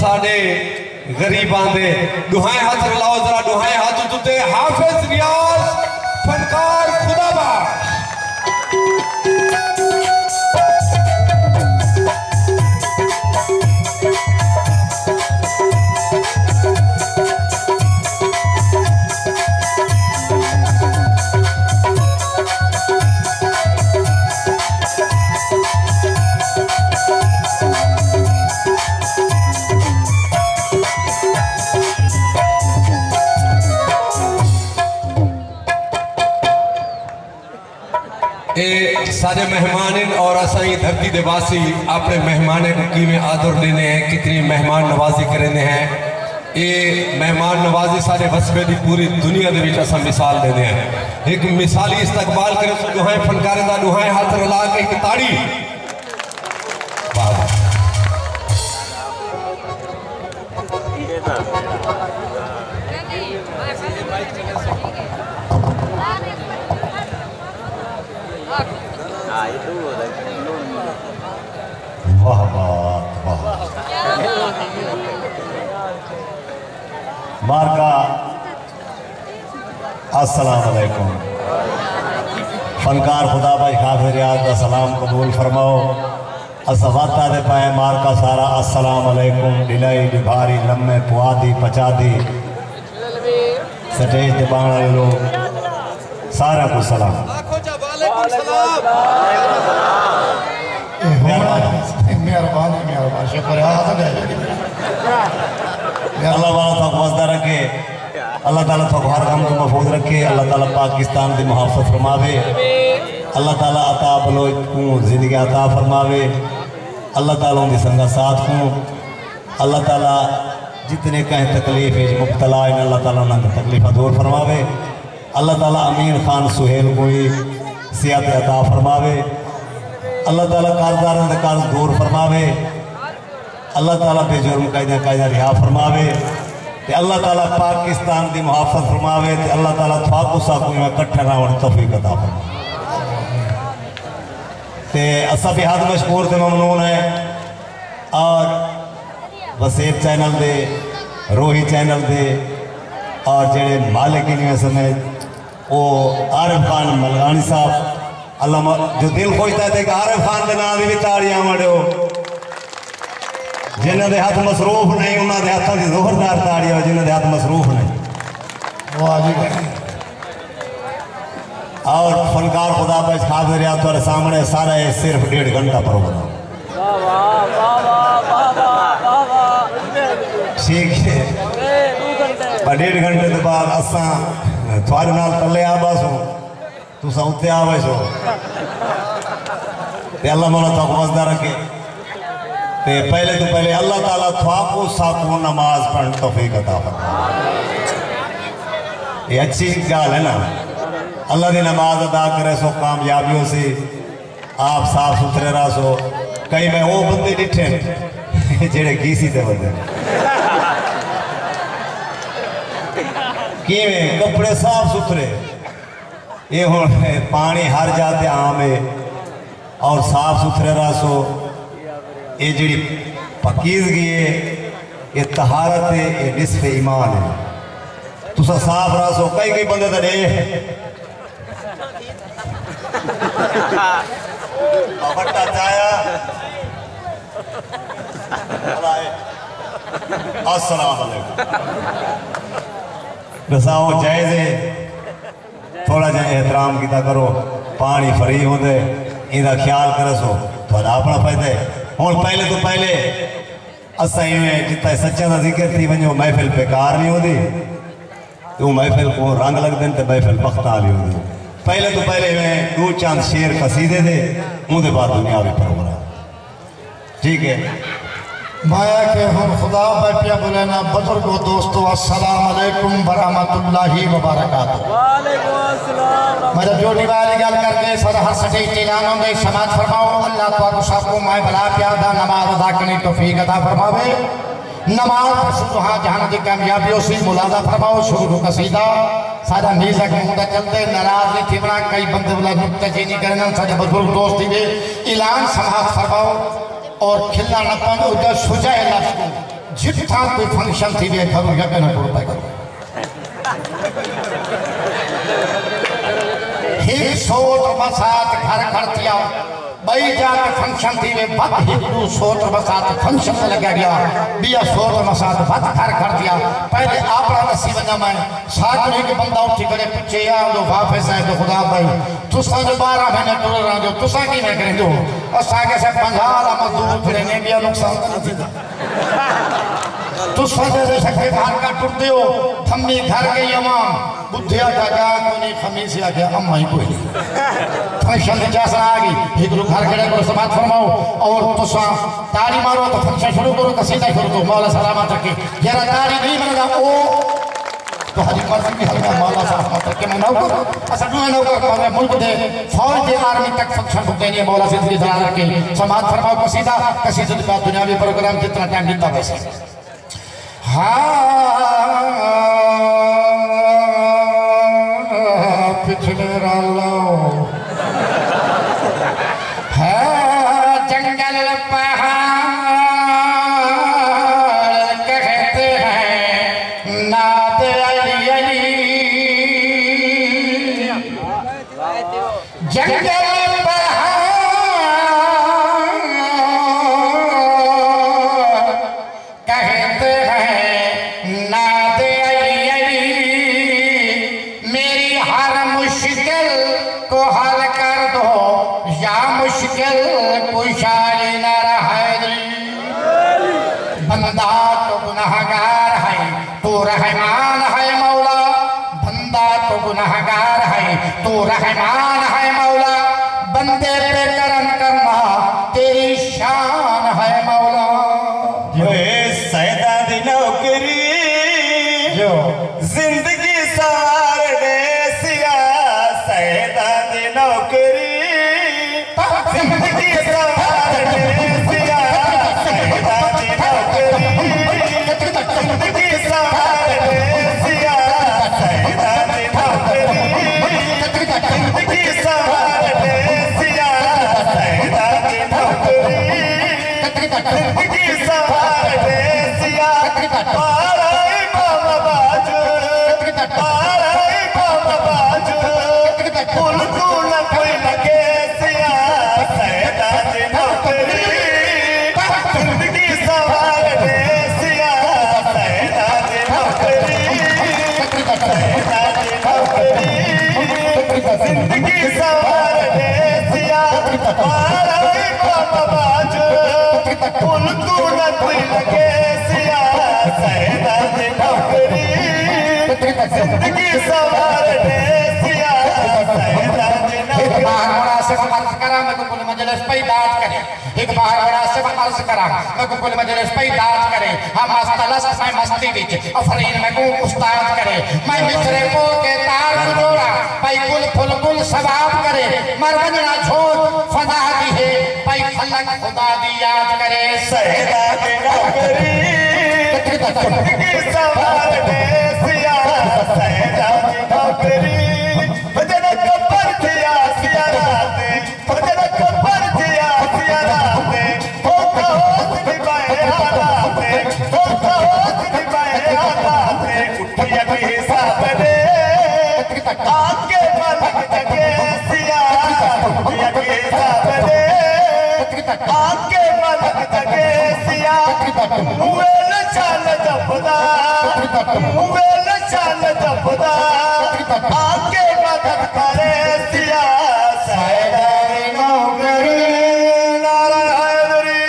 साडे गरीबां दे दुहाए हाथ रलाओ जरा दुहाए हाथ तुते हाफिज रियाज सारे मेहमान और असाई धरती दे वासी अपने मेहमान को किवें आदर देने हैं, कितनी मेहमान नवाजी करेंगे हैं। ये मेहमान नवाजी सारे वसबे की पूरी दुनिया के असा मिसाल देने हैं। एक मिसाली इस्तकबाल करें दुहाए फनकारे दा दुहाए हाथ रला के एक ताड़ी। वाह। मार्का अस्सलाम वालेकुम फनकार खुदा भाई खाफिर याद का सलाम कबूल फरमाओ। असवाता दे पाए मार्का सारा अस्सलाम वालेकुम डिलाई डिभारी लम्मे पुआदी पचादी स्टेज ते बाण वाले लोग। सारा को सलाम। मेहरबानी मेहरबानी मेहरबानी। शुक्र है हाथ दे अल्लाह वाला तक वजदा रखे। अल्लाह ताला तक हर गम को महफूज रखे। अल्लाह ताला पाकिस्तान की मुहाफत फरमावे। अल्लाह ताला अता बलो को ज़िंदगी अता फरमावे। अल्लाह ताला उनकी संगा साथ को। अल्लाह ताला जितने कहीं तकलीफ़ है मुबतला इन अल्लाह ताला उन्होंने तकलीफ़ दूर फरमावे। अल्लाह ताला अमीन खान सुहेल को ही सियात अता फरमावे। अल्लाह ताला कर्जदारों के कर्ज दूर फरमावे। अल्लाह ताला बेजुर्म कायदा कायदा रिहा फरमावे, ते अल्लाह ताला पाकिस्तान की मुहाफत फरमावे, ते अल्लाह ताला थाकू साकू में कट्ठे रहने तौफीक अता फरमावे। ते असा भी हाथ मशहूर ते ममनून है। और वसीब चैनल दे, रोही चैनल दे, और जेड़े मालिक इन समय वो आरिफ खान मलगानी साहब, अल्लाह जो दिल खोजता है कि आरिफ खान के नाम भी ताड़ियाँ मड़ो जिन्हों हाथ मसरूफ नहीं उन्होंने हाथों की जोरदार ताड़ी हो जिन्हों हाथ मसरूफ नहीं। और फनकार खुदा पर खाद रिया तुम्हारे सामने सारा ये सिर्फ़ डेढ़ घंटा प्रोग्राम ठीक है। डेढ़ घंटे के बाद असा थोड़े नाल तले आ बसो तुसा उत्ते आ बसो ते अल्लाह मौला तक वजदा रखे। ते पहले तो पहले अल्लाह ताला थवाको साको नमाज़ पढ़न तौफीक अता ये अच्छी गाल है ना? अल्लाह की नमाज़ अदा करे सो कामयाबियों से आप साफ़ सुथरे रह सो। कई मैं वो बंदे डिठे जेड़े गीसी ते बंदे। किवें? कपड़े साफ़ सुथरे। ये हुन, पानी हर जाते आम है। और साफ़ सुथरे रह सो। ये जी पकीजगी है, ये तहारत है, ये निसफ ईमान है। तुसा साफ़ रह सो कई कई बंदे तो फटा चाया। दसाओ जायज़ है। थोड़ा जा एहतराम किया करो। पानी फ्री होंदे। इनका ख्याल करे सो। थोड़ा अपना फ़ायदा है। हूँ पहले तो पहले असा इवें जिता सच्चा का ज़िक्र थी वनो महफिल बेकार नहीं होती तो महफिल को रंग लगते हैं तो महफिल पख्ता भी होती पहले तो पहले इवें दो चाँद शेर कसीदे थे उनके बाद दुनिया भी प्रोग्राम ठीक है? माया के हम खुदा बैठिया बोले ना बुजुर्गो दोस्तों अस्सलाम वालेकुम बरहमतुल्लाहि व बरकातहू मेरा जो वाली गल करके सर हर सटे इस्तेलानों में समाज फरमाओ अल्लाह पाक सबको माए भला प्यादा नमाज़ अदा करने तौफीक अता फरमावे। नमाज़ सुहा जहाँ की कामयाबियों से मुलादा फरमाओ शुरू कसीदा सारा मीज़क मुंदा चलते नाराज़ नहीं थी बना कई बंदे वाला नुक्ते चीनी करना सारे बुज़ुर्ग दोस्त थी ऐलान समाज फरमाओ। और खिलना न पान उधर को जिथा भी फ़ंक्शन थी वे घरों यक न टुर पे ही सोच बसात घर घर थिया बई जात फ़ंक्शन थी वे बद हिंदू सोच बसात फ़ंक्शन में लगा गया। बिया सोच बसात बद घर कर दिया। पहले आपड़ा नसी वना मैं। साथ में एक बंदा उठी करे पूछे या जो वाफे साहब तो खुदा भाई। तुसा जो 12 महीने टुर रहा जो, तुसा की मैं करे दो असा के से 50 ला मजदूर फिरे ने बिया नुकसान नहीं थींदा तू से सके का टुटते हो थम्मी घर गई अमाम। बुद्धिया का कोनी खमीस या के अम्मा ही कोई फ़ंक्शन में जैसा आ गई। एक लोग घर खड़े करो समाज फरमाओ, और तो ताली मारो तो फ़ंक्शन शुरू करो कसीदा करो। तो मौला सलामत रखे। जरा ताली नहीं बनेगा ओ। तो हरी मर्ज़ी की हरी मौला सलामत रखे, मैं नौकर असल में नौकर हमारे मुल्क दे फौज दे आर्मी तक फ़ंक्शन बुक देनी है, मौला ज़िंदगी ध्यान रखे। समाज फरमाओ कसीदा कसीदा का दुनियावी प्रोग्राम जितना टाइम देता वैसे। हाँ पिछले ज़िंदगी सवार देसिया पाराई बाबा बाजू फूल तूल कोई लगे सिया सैदा दी नौकरी ज़िंदगी सवार देसिया सैदा दी नौकरी अर्ज़ करा मैं कुल मजलिस पे दाद करे एक बार बड़ा से अर्ज़ करा मैं कुल मजलिस पे दाद करे हम मस्तलस मैं मस्ती विच अफरीन में को उस्ताद करे मैं मिसरे को के तार जोड़ा भाई कुल फुल कुल सवाब करे मर बनना छोड़ फदा दी है भाई खलक खुदा दी याद करे सैदा दी नौकरी ज़िंदगी सवार देसिया सैदा दी नौकरी भजन कबर दिया सिया। राते भजन कबर दिया सिया राते होत निभाए हालाते होत निभाए हालाते उठिया के हिसाब दे आके मालिक जगे सिया। उठिया के मदद करे सिया सैदा नौकरी नारा हैदरी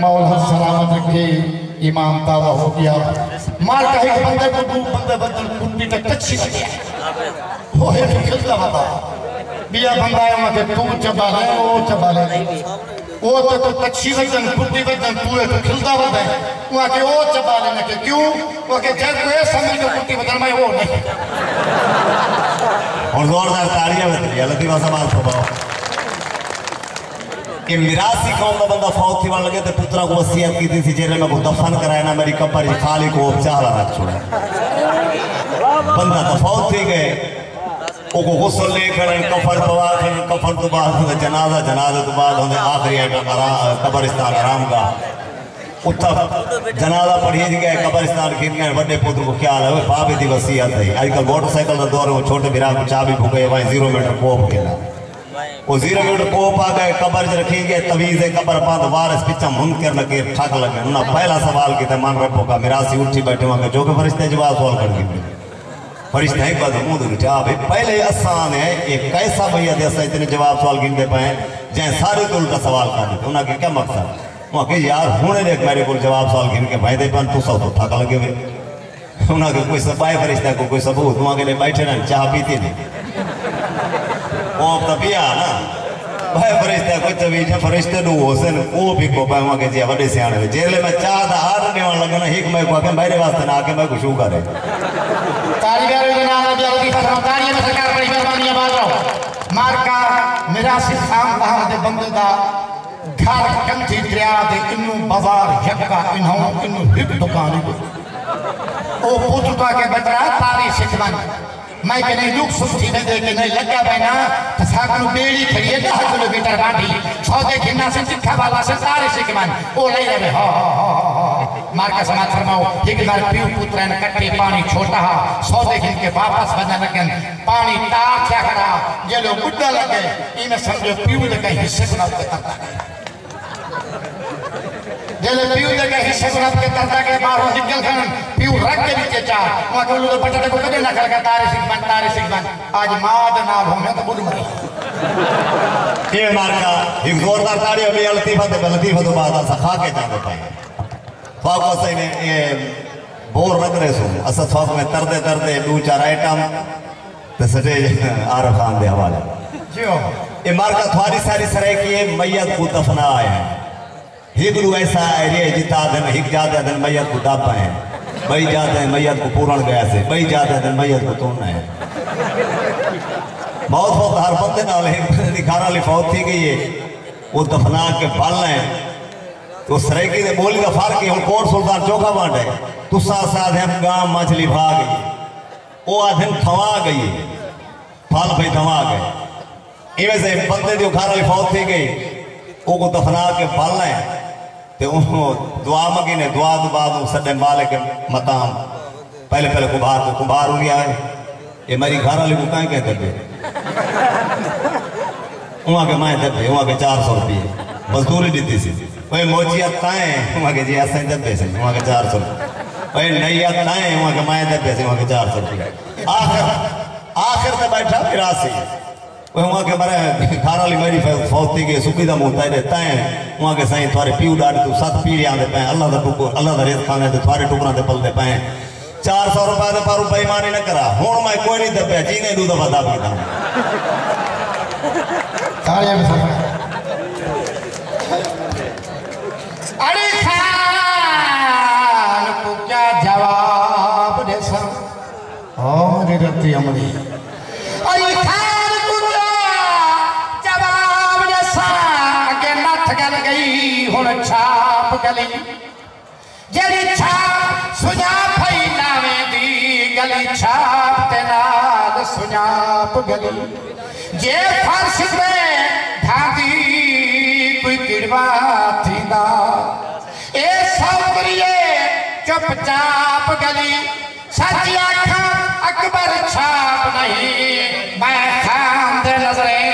मौला सलामत रखे, इमाम हो गया। मार कहे बंदे को दू बंदे बदल कुंडी तक कच्ची लग गया हो है खिलता बता बिया बंदा है मके तू चबा ले ओ चबा ले ओ तो तो कच्ची वज़न कुंडी वज़न है तो खिलता बता वो के ओ चबा लेने के क्यों वो के जब वो समझ के कुंडी वज़न में वो नहीं और जोरदार तालियाँ बज रही है लतीफा समाज स्वभाव कि मिरासी कौम का बंदा फौत थी लगे तो पुत्रा को वसीयत की थी जेरे में को दफन कराया ना मेरी कब्र खाली को चाहला रख छोड़ा बंदा तो फौत थी गए ओको गुस्ल ले कफन पवा कफन तो बाद होंगे जनाजा जनाजा तो बाद होंगे आखिरी कब्रिस्तान आराम का। उता जनाजा पढ़ी गए कब्रिस्तान खिन गए पुत्र को ख्याल है? बाबे दी वसीयत है। आजकल मोटरसाइकिल का दौर है छोटे बिरा को चाबी भूखे भाई ज़ीरो मीटर कोप खेला। वो ज़ीरो मीटर कोप आ गए, कब्र च रखी गए तवीज है कब्र पाद वारस पिछा मुनकर लगे ठग लगे। ना पहला सवाल किया मन रखो का मिरासी उठी बैठे वहाँ जो के फरिश्ते जवाब सवाल कर फरिश्ते एक बात मुँह दे भाई, पहले आसान है ये कैसा भैया दे असा इतने जवाब सवाल गिनते पाए जै सारे तो उल्टा सवाल कर देते, उन्हें क्या मकसद? वहाँ के, यार हूँ देख मेरे को जवाब सवाल गिन के भाई दे पन तू सब तो थक लगे हुए उन्हें कोई सफ़ाई फरिश्ता को कोई सबूत? वहाँ के लिए बैठे ना चाह पीती नहीं। वो अब तो पिया ना। भाई फरिश्ता कोई चवीज फरिश्ते नु होसन वो भी को पाए वहाँ के, जी वडे सियाने में जेल में चाह दा हार देवन लगे ना हिक मैं को के मेरे वास्ते ना आके मैं कुछ करे। कारीगर जनाब जल्दी फरमा में सरकार बड़ी मेहरबानी बात रहो मार का मेरा सिखाम वहाँ दे बंदे घर कंठी दरिया दे, इन्नू बाज़ार यक्का, इन्हों, इन्नू हिक दुकान। ओ पुत्र के बचरा तारी सिखवन मैं के दुख सुख थी दे के नहीं लगा बैना तो साकनु बेड़ी खड़ी है 10 किलोमीटर बाटी सौदे खिन्ना से चिट्ठा वाला से तारे सिखवन ओ ले रहे हा मार का समाज फरमाओ एक बार पीऊ पुत्र ने कट्टे पानी छोटा, हा। सौदे खिन के वापस बजना लगन, पानी तार करा जे लोग बुड्ढा लगे इमे समझो पीऊ लगे हिस्से बना के करता जेले पीऊ जगह हिस्से को रख के तरता के बाहरों निकल खन पीऊ रख के नीचे चार वहाँ के लोग पटाटे को कदे ना कर का तारे सिख बन तारे सिख बन। आज माद ना हो मैं तो बुढ़ मरे ये मारका एक जोरदार ताड़ी अभी लतीफा ते लतीफा तो बाद असा खा के जाते पाए। फाको सही ने ये बोर रख रहे सो। असा फाक में तरदे तरदे दो चार आइटम ते सटे आर खान दे हवाले। जियो ये मारका थवारी सारी सराय की मैयत को दफना आए हैं। हिगरू ऐसा एरिया जिता दिन हिक जाते दिन मैयत को दापा है। बई जाते हैं, मैयत को पूरण गया से। बई जाते दिन मैयत को तोड़ना है। बहुत बहुत हर बंदे नाल एक दिखाना लिफावत थी गई है। वो दफना के बल है। तो सरेकी दे बोली का फ़र्क है कोट सुल्तान? चौका बांट है। तुसा साध हम गाँव मछली भा गई। वो आधन थवा गई फल भाई थवा गए। इवें से बंदे दी खाना लिफावत थी गई। वो को दफना के बल है। ते दुआ मगी ने दुआ तो बाद सदे मालिक मकाम पहले पहले कुम्हार को कुम्हार हो गया है ये मेरी घर वाली को कहीं कहते थे वहाँ के माए दबे वहाँ के चार सौ रुपये। मजदूरी दी थी वही मोचिया ताए वहाँ के जी ऐसे दबे से वहाँ के चार सौ वही नैया ताए वहाँ के माए दबे से वहाँ के चार सौ रुपये। आखिर आखिर में बैठा, फिरासी। वही वहाँ के मारे, खार मेरी फौती के सुखी दा मुँह ताए ताए वहाँ के साईं थोड़े पीऊ डाल तू सत पीड़ियाँ दे पाए अल्लाह दा टुको अल्लाह दा रेत खाने ते थोड़े टुकड़ा दे पल दे पाए चार सौ रुपए दे पर बेईमानी न करा। हुन मैं कोई नहीं दबया जीने दू दफ़ा दब गया तालियाँ में सरकार अरे खान को जवाब दे सब और रत्ती अमरी गई हुन छाप गली। जड़ी छाप सुझा फैलावे दी, गली छाप ते नाल सुझाप गली। जे फर्श पे ढांदी कोई किड़वा थींदा। ए सौकरिए चुपचाप गली। सच आखा अकबर छाप नहीं, मैं खान दे नजरे।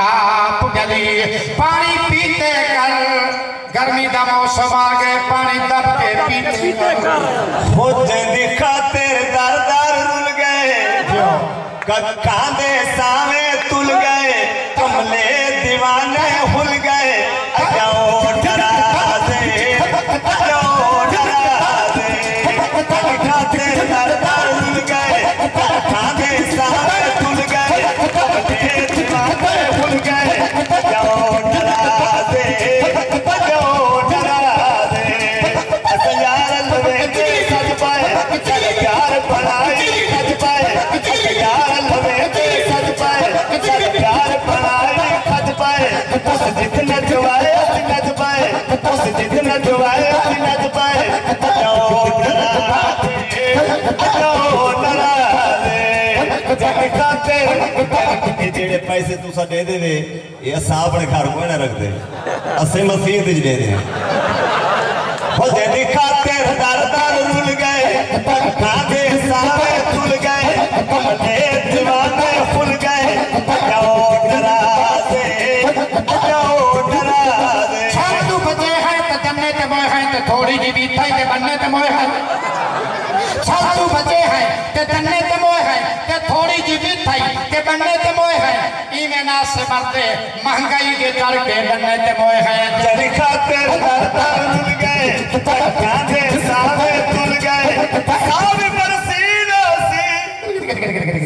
आप गली पानी पीते कर गर्मी का मौसम आ गए पानी दब के पीते कर हो जंदी दर दर रुल गए। दे सावे तुल गए। कमले दीवाने हुल उस पैसे तुसा दे दे दे ये असा अपने घर को ना रख दे असे मसीह दे दे दे हो जेदी खाते दरदार रुल गए खाते सारे रुल गए जवाना जीवी थई ते बनने ते मोए है। सासू बचे हैं, ते तन्ने ते मोए है, ते थोड़ी जीवी थई के बनने ते मोए है। इमे ना से मरते, महँगाई के चढ़ के बनने ते मोए है। जद खातिर दर दर गए कांधे सावे तुल गए। सावे बरसीना सी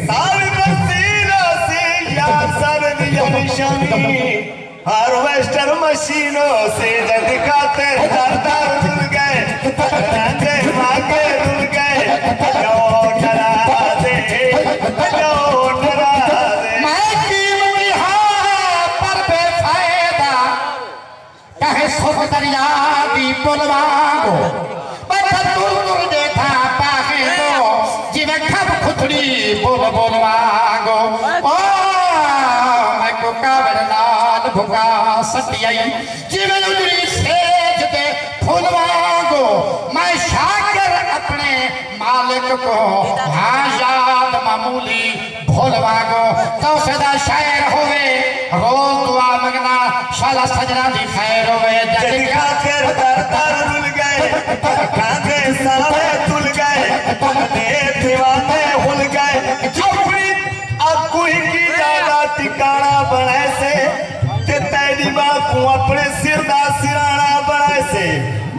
सावे बरसीना सी यार सर दिया निशानी। हार्वेस्टर मशीनों से दर रुल गए। गए। डरा दे डरा दे। मैं हाँ पर कहे सुख दरिया पुलवागो। बच्चा भुका सटियाई जीवे उजड़ी सेज फुलवागो मैं शाकर अपने मालिक को हाँ याद मामूली भोलवागो तो सदा शायर होवे रोज दुआ मंगना शाला सजना दी खैर होवे। जद खातिर रुल गए कांधे तुल गए दीवाने हुल गए। अपनी अकुई की ज़्यादा ठिकाना बनाए से बापू अपने सिर का सिराना बनाए से।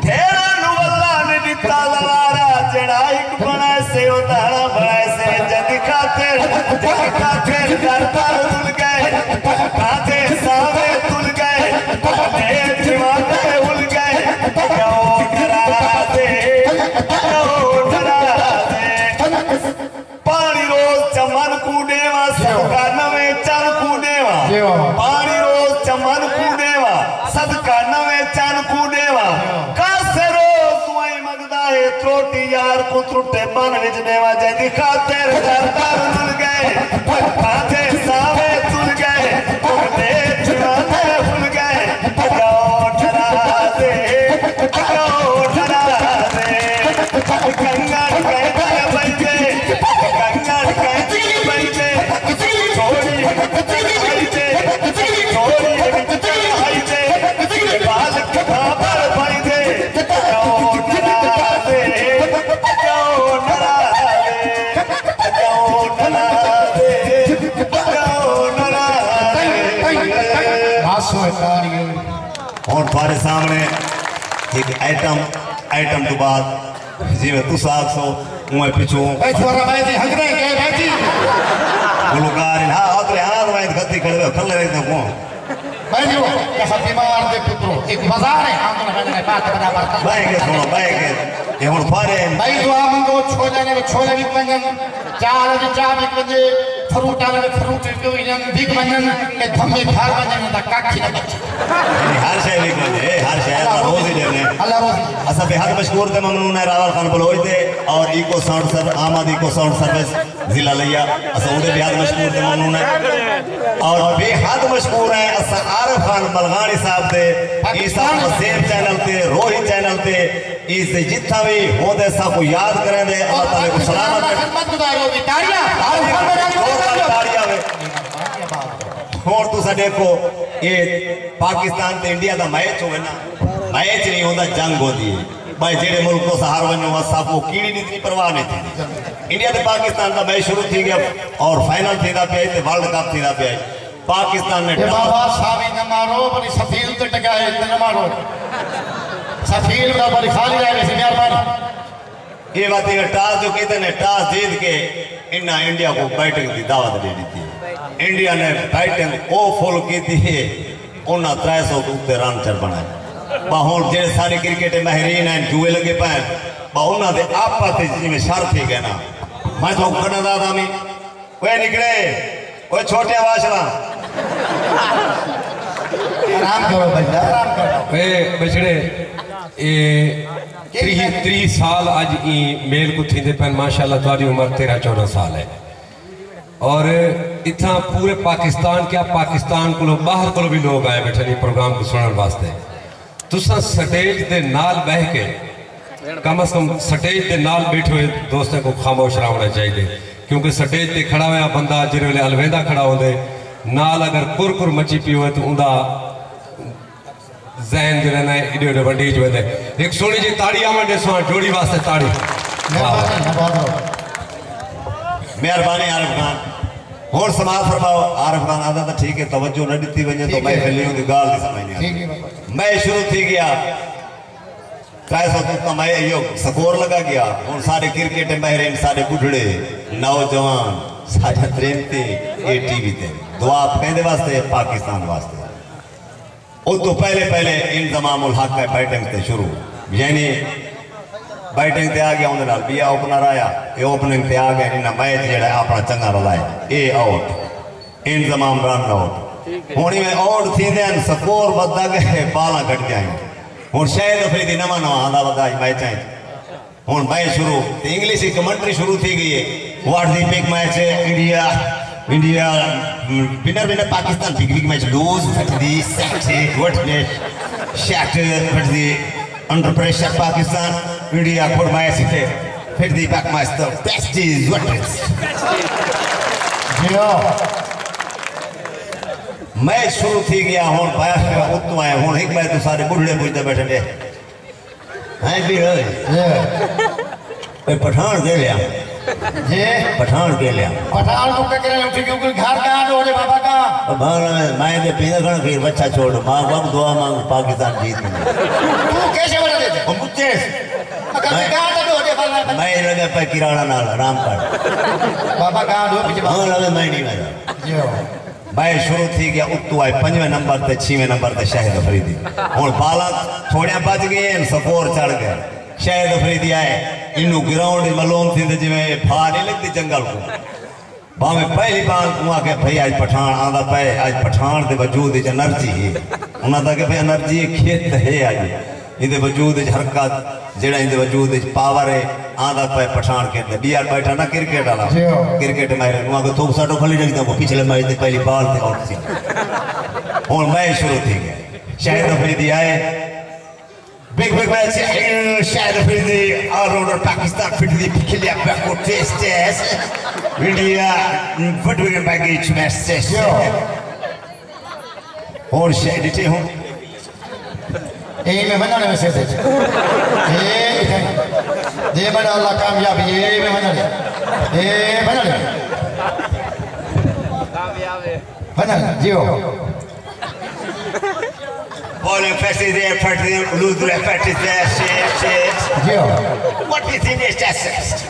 ढेरा नु अल्लाह ने दिता लवारा जड़ा एक बनाए से उदाहरण त्रुटे मन विच देवा जदी खातिर गए। सावे और तुम्हारे सामने एक आइटम आइटम तो बाद जिਵੇਂ तुस आखो के बैठी गुलकार गद्दी खड़े को कैसा बीमार दे पुत्रो। एक बाज़ार है हम बात बना बात बैगे सुनो बैगे ये हुन फारे भाई दुआ मंगो छोले ने छोले भी पंजन चाल ने चा भी पंजे फ्रूट आले फ्रूट के विजन बिग पंजन के धम्मे खार पंजन दा काखी न बच हर शय भी कोई हर शय का रोज ही देने। अल्लाह रोजी असा बेहद मशहूर थे ममनून है रावल खान बलोच दे और इको साउंड सर आमाद इको साउंड सर्विस जिला लिया। असा उदे बेहद मशहूर थे ममनून है और बेहद मशहूर है असा आरिफ खान बलगानी साहब दे ई साहब वसीम चैनल ते रोही चैनल ते इस जितना भी होदे सा को याद करें दे अल्लाह ताला को सलामत खिदमत गुजारो तारियाँ खबर ताड़ियाँ वे और तुसा देखो ये पाकिस्तान ते इंडिया दा मैच होवे ना मैच नहीं होता जंग होती है भाई जेड़े मुल्क को हार वनो असा को कीड़ी दी इतनी परवाह नहीं थी इंडिया ते पाकिस्तान का मैच शुरू थी गया और फाइनल थींदा पिया ते वर्ल्ड कप थींदा पिया पाकिस्तान ने ये बाबा सावी न मारो बड़ी सफील ते टकाए ते न मारो सफील का बड़ी खाली रहे मेहरबानी ये बात है टॉस जो कहते हैं टॉस जीत के इन्ना इंडिया को बैटिंग की दावत दे दी थी इंडिया ने बैटिंग ओ फुल की थी उन्हें त्रै सौ के उत्ते रन चर बनाए बाहुल जेड़े सारे क्रिकेट माहिरीन हैं जुए लगे पे बा उन्हें दे आपा ते जिवें शर थी गए ना मैं तो करना दादा मी ओए निकले ओए छोटे वाशला आराम करो भैया आराम करो ए बछड़े ए त्री त्री साल अज ई मेल को थींदे पन, माशाल्लाह तुम्हारी उम्र तेरह चौदह साल है। और इतना पूरे पाकिस्तान क्या पाकिस्तान को बाहर को भी लोग आए बैठे प्रोग्राम को सुनने वास्ते। तुसा स्टेज दे नाल बह के कम अज कम स्टेज दे नाल बैठे हुए दोस्तों को खामोश रहना चाहिए। क्योंकि स्टेज ते खड़ा हुआ बंदा वेले अलवेदा खड़ा होंदे, नाल अगर कुर कुर मची पी हो तो उनका ज़हन जो रहना है एॾे वॾी जो वधे हिकु सोनी जी ताड़ी आहे माँ ॾिसो हाणे जोड़ी वास्ते ताड़ी। मेहरबानी आरिफ खान। होर समाज फरमाओ। आरिफ खान आदा तो ठीक है तवज्जो न ॾिठी वञे तो मैं है। फिल्मियों की थी समझ मैं शुरू थी गया। काय सो तो मैं यो स्कोर लगा गया। हुन सारे क्रिकेट माहिरीन सारे बुढ़ड़े नौजवान सारे प्रेमते ये टीवी ते। दुआ कहंदे वास्ते पाकिस्तान वास्ते। वो तो पहले पहले इंतज़ाम हक है बैटिंग से शुरू। यानी बैटिंग से आ गया उन्हें भी ओपनर आया ये ओपनिंग से आ गया इन्हें मैच जरा अपना चंगा रलाया ए आउट इंतज़ाम रन आउट हूँ। इवें आउट थींदा आहिनि स्कोर वधंदा गए बाला घटिजंदा आहिनि हूँ। शाहिद अफरीदी नवा नवा हंदा वधा मैच है हूँ मैच शुरू इंग्लिश जी कमेंट्री शुरू थी गई है। World olympic match? है India. Winner winner Pakistan big big match lose फट दी सेट गुड ने शॉट फट दी under pressure Pakistan India good match है फिर दी back match the best is what Jio match शुरू थी गया हुन पाया उतो आए हुन एक मैच तो सारे बुढ़ड़े बुढ़ते बैठे ने हैं भी होए ये ए पठान दे लिया? पठान दे लिया पठान को क्या करें उठी क्योंकि घर कहाँ दो रे बाबा का? अब मैं मैं दे पीने खण फिर बच्चा छोड़ माँ बाप दुआ मांग पाकिस्तान जीत गई तू कैसे बना देते? हम मुझे अगर मैं कहाँ तक दो रे बाबा? मैं लगे पे किराना नाल राम कर बाबा कहाँ दो पीछे हाँ लगे मैं नहीं लगा जियो मैं शुरू थी गया उतो आए पंजवें नंबर ते छवें नंबर ते शाहिद अफरीदी हुन बाला थोड़िया बच गए स्कोर चढ़ गया। शाहिद अफरीदी आए इनू ग्राउंड मलोम थी जिमें फा नहीं लगती जंगल को। भावे पहली बार तू आके भाई आज पठान आंदा पे आज पठान दे वजूद एनर्जी है। उन्हां दा भाई एनर्जी खेत है आज। इहदे वजूद हरकत। जेड़ा इहदे वजूद पावर है आंदा पे पठान के बीआर बैठा ना क्रिकेट वाला। हाँ। क्रिकेट मारे तू आके थोक साडो खली जगदा को पिछले मैच ते पहली बॉल ते आउट थी। हुन मैच शुरू थी शाहिद अफरीदी आए Big big match. Shahid Afridi, all-rounder Pakistan the Pikilia backward test test. India, footwear baggage match test. और शायद इटे हूँ यही में बना रहे वैसे ये ये बना अल्लाह कामयाबी ये में बना रहे ये बना रहे बना जियो Bowling fast is there, fast there, loose left, fast there, shit, shit. Jio What is in this test?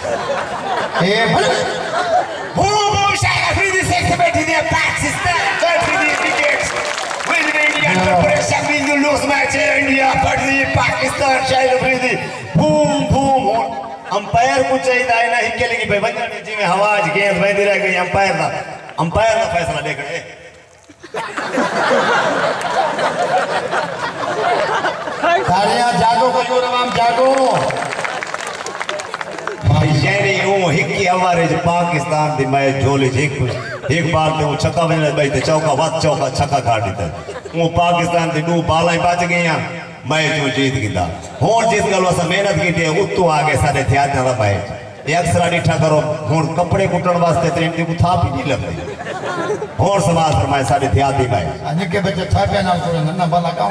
ये बना Boom, boom, Shahid Afridi six बैठी दिया Pakistan, बैठी दी wickets. Win the Indian win the lose match India, बैठी दी Pakistan, Shahid Afridi. Boom, boom. Umpire को चाहिए ना हिक्के लगी भाई ने जी में हवाज गेंद बहती रह गई अंपायर का अंपायर का फैसला देख रहे तालियाँ जागो को जो रवाम जागो। यानी वो हिक्की हमारे जो पाकिस्तान दी मैच झोले एक एक बार ते वो छक्का वजने भाई ते चौका वत चौका छक्का खा दिता वो पाकिस्तान दी दो बाला ही बच गईयां मैच वो जीत गया हुन जिस गल असां मेहनत की उतो आगे सारे थियादा दा मैच ये अक्सर डिठा करो हुन कपड़े कुटण वास्ते ते इनकी कुथा भी नहीं लगदी। हुन समाज फरमाए सारे थियादी मैच निके बच्चे था पे नाम सुने नन्ना बाला काम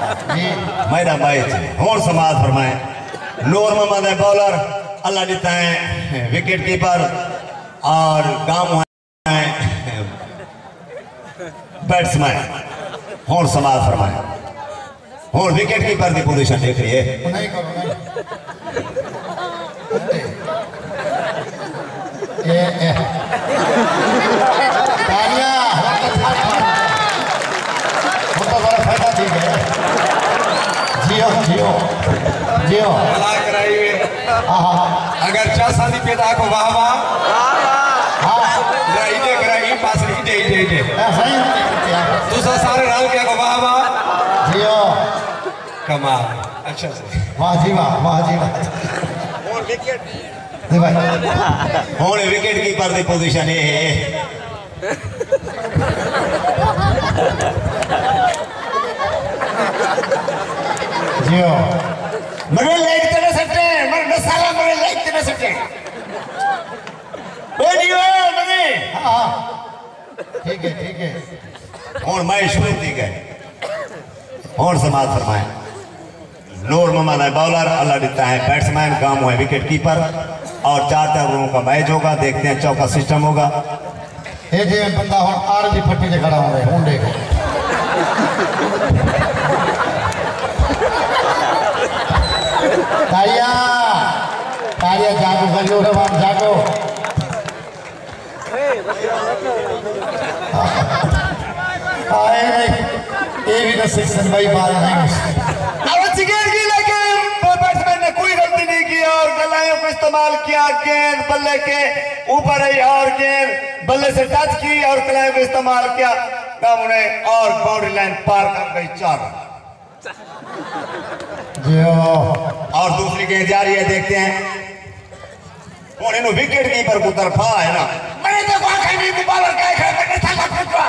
भाई जी मैडा मैच और समाज फरमाए, नूर मोहम्मद है बॉलर अल्लाह देता है विकेट कीपर और गाँव है बैट्समैन और समाज फरमाए, और विकेट कीपर की पोजीशन देख रही है नहीं करो नहीं ये ये तालियाँ हमारा था बहुत बड़ा फ़ायदा दी गया जियो जियो जियो हाँ हाँ अगर चाह सादी पैदा को वाह वाह हाँ इधे करा पास इधे इधे इधे हाँ सही है सारे रल के को वाह वाह जियो कमाल अच्छा जी वाह जी वाह वाह जी वाह जी भाई हूँ विकेट कीपर की पोजीशन है सट्टे मरे न साला मरे लाइक तेरे सट्टे ओ जीओ मरे। हाँ हाँ ठीक है ठीक है। हूँ मैं शुरू ठीक है हूँ समाज फरमाए? नूर मोहम्मद है बॉलर अल्लाह देता है बैट्समैन काम है विकेट कीपर और चार चार ओवरों का मैच होगा देखते हैं चौका सिस्टम होगा। ये जे बंदा हम आर जी फट्टी से खड़ा हो रहे हुंडे। के तालिया जागो गलियो रवान जागो। आए ये भी तो सिक्सन भाई बाल नहीं अब चिकेट की लेकिन बैट्समैन ने कोई गलती नहीं की और गलायों को इस्तेमाल किया गेंद बल्ले के ऊपर आई और गेंद बल्ले से टच की और कलायों को इस्तेमाल किया। तब उन्हें और बाउंड्री लाइन पार कर गई चार जियो और दूसरी गेंद जारी है देखते हैं। को तरफा है ना। मैंने तो कहा कहीं भी बॉलर क्या है मैंने साला फुटवा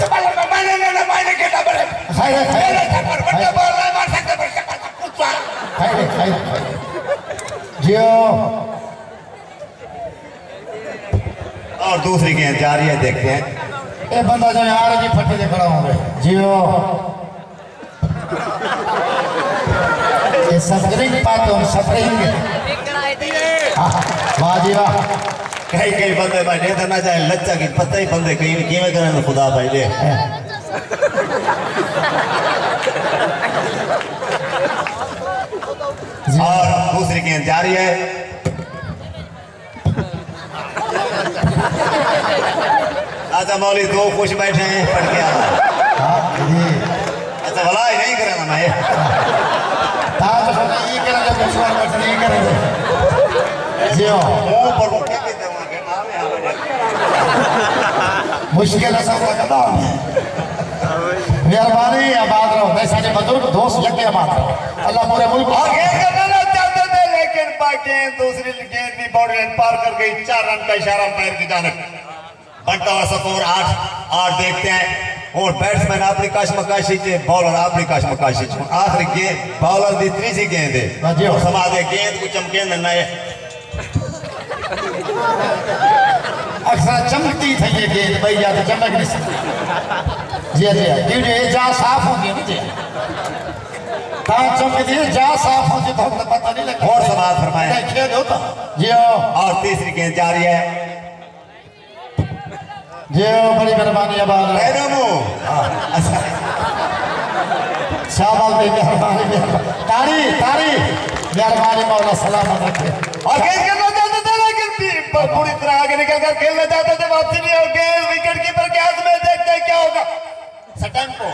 तो बॉलर में मैंने मैंने मैंने क्या बड़े खाई रे खाई मेरे रे सर पर बड़े बॉल नहीं मार सकते बड़े फुटवा खाई रे खाई रे जियो। और दूसरी गेंद जारी है देखते हैं। ये बंदा जो यार जी फट्टी से खड़ा होंगे। जियो। ये सफरिंग पाते हम सफरिंग वाह जी वाह कई कई बंदे भाई नहीं करना चाहे लच्चा की पता ही बंदे कहीं करन खुदा भाई ले और दूसरी गेंद जारी है अच्छा मौली दो खुश बैठे हैं पढ़ के आ हाँ जी ही नहीं। करेगा मैं ता सोचा ये करेंगे दुश्मन बस नहीं करेंगे। जियो मुँह पर क्या कहते हैं। वहाँ के नाम है हमारे मुश्किल है सब लगता मेहरबानी आबाद रहो। मैं सारे बुज़ुर्ग दोस्त लगे आबाद रहो। अल्लाह पूरे मुल्क और गेंद करना चाहते थे लेकिन पा- दूसरी गेंद भी बाउंड्री पार कर गई। चार रन का इशारा पैर की जानब बनता हुआ स्कोर आठ आठ देखते हैं। और बैट्समैन अपनी कशमकशी च बॉलर अपनी कशमकशी च आखिरी गेंद बॉलर दी तीसरी गेंद है। बाजियो। और समा दे गेंद को चमके न है अक्सर चमकती थी ये गेंद भाई या तो चमक नहीं सकती। जी जी क्यों जी ये जा साफ़ होगी ना जी कहाँ चमकती है जा साफ़ होती तो पता नहीं लगता और समाज फरमाए। नहीं, खेल होता। जियो और तीसरी गेंद जारी है। जियो बड़ी मेहरबानी आबाद शाबाश भाई मेहरबानी तारी तारी मेहरबानी मौला सलामत रखे और गेंद खेलना चाहते थे लेकिन भी- पर पूरी तरह आगे निकल कर खेलना चाहते थे वापसी नहीं और गेंद विकेट कीपर के हाथ में देखते हैं क्या होगा सटन को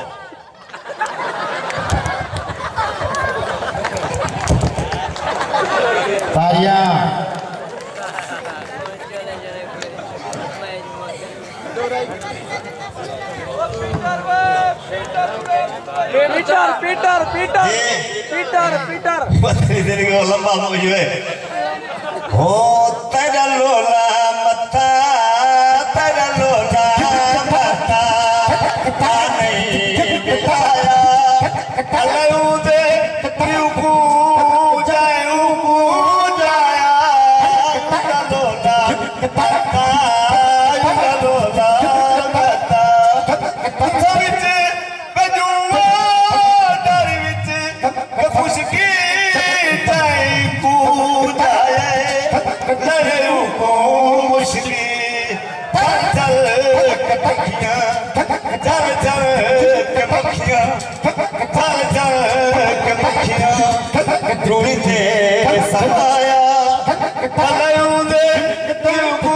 तारियाँ। Peter Peter Peter Peter Peter पत्नी देने के लंबा मौज है हो ਰੋਣੀ ਤੇ ਸਰਦਾਇਆ ਕਲਯੂ ਦੇ ਤੇ ਰੂਪ